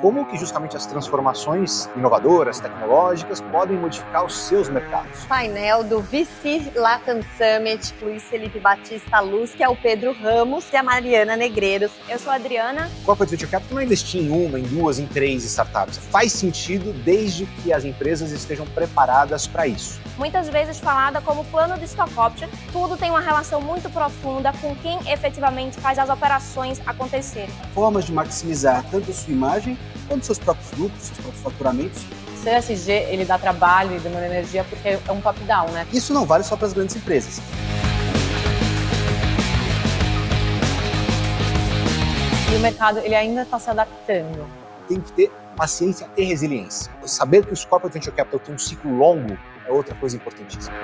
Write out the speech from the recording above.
como que justamente as transformações inovadoras, tecnológicas, podem modificar os seus mercados. Painel do VC Latam Summit, Luiz Felipe Batista Luz, que é o Pedro Ramos e a Mariana Negreiros. Eu sou a Adriana. Corporate Venture Capital não é investir em uma, em duas, em três startups. Faz sentido desde que as empresas estejam preparadas para isso. Muitas vezes falada como plano de stock option, tudo tem uma relação muito profunda com quem efetivamente faz as operações acontecerem. Formas de maximizar tanto a sua imagem quanto seus próprios lucros, seus próprios faturamentos. O CSG ele dá trabalho e demanda energia porque é um top-down, né? Isso não vale só para as grandes empresas. E o mercado ele ainda está se adaptando. Tem que ter paciência e resiliência. Saber que os corporate venture capital têm um ciclo longo é outra coisa importantíssima.